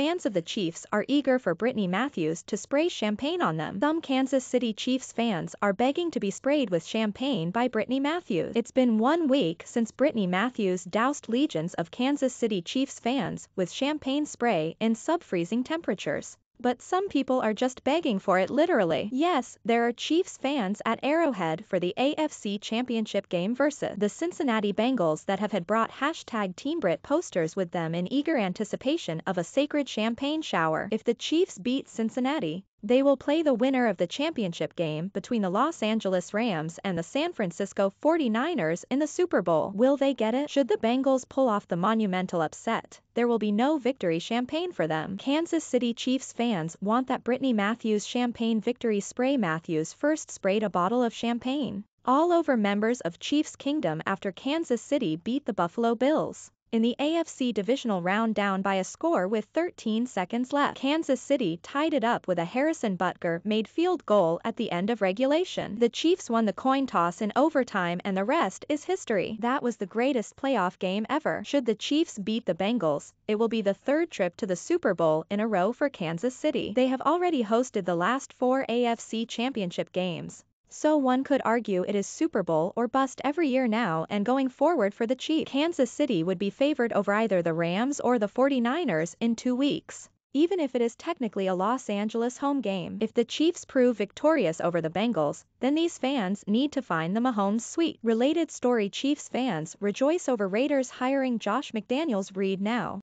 fans of the Chiefs are eager for Brittany Matthews to spray champagne on them. Some Kansas City Chiefs fans are begging to be sprayed with champagne by Brittany Matthews. It's been one week since Brittany Matthews doused legions of Kansas City Chiefs fans with champagne spray in sub-freezing temperatures but some people are just begging for it literally. Yes, there are Chiefs fans at Arrowhead for the AFC Championship game versus the Cincinnati Bengals that have had brought hashtag TeamBritt posters with them in eager anticipation of a sacred champagne shower. If the Chiefs beat Cincinnati, they will play the winner of the championship game between the Los Angeles Rams and the San Francisco 49ers in the Super Bowl. Will they get it? Should the Bengals pull off the monumental upset, there will be no victory champagne for them. Kansas City Chiefs fans want that Brittany Matthews champagne victory spray Matthews first sprayed a bottle of champagne all over members of Chiefs Kingdom after Kansas City beat the Buffalo Bills in the AFC divisional round down by a score with 13 seconds left. Kansas City tied it up with a Harrison Butker made field goal at the end of regulation. The Chiefs won the coin toss in overtime and the rest is history. That was the greatest playoff game ever. Should the Chiefs beat the Bengals, it will be the third trip to the Super Bowl in a row for Kansas City. They have already hosted the last four AFC championship games. So one could argue it is Super Bowl or bust every year now and going forward for the Chiefs. Kansas City would be favored over either the Rams or the 49ers in two weeks. Even if it is technically a Los Angeles home game. If the Chiefs prove victorious over the Bengals, then these fans need to find the Mahomes suite. Related story Chiefs fans rejoice over Raiders hiring Josh McDaniels read now.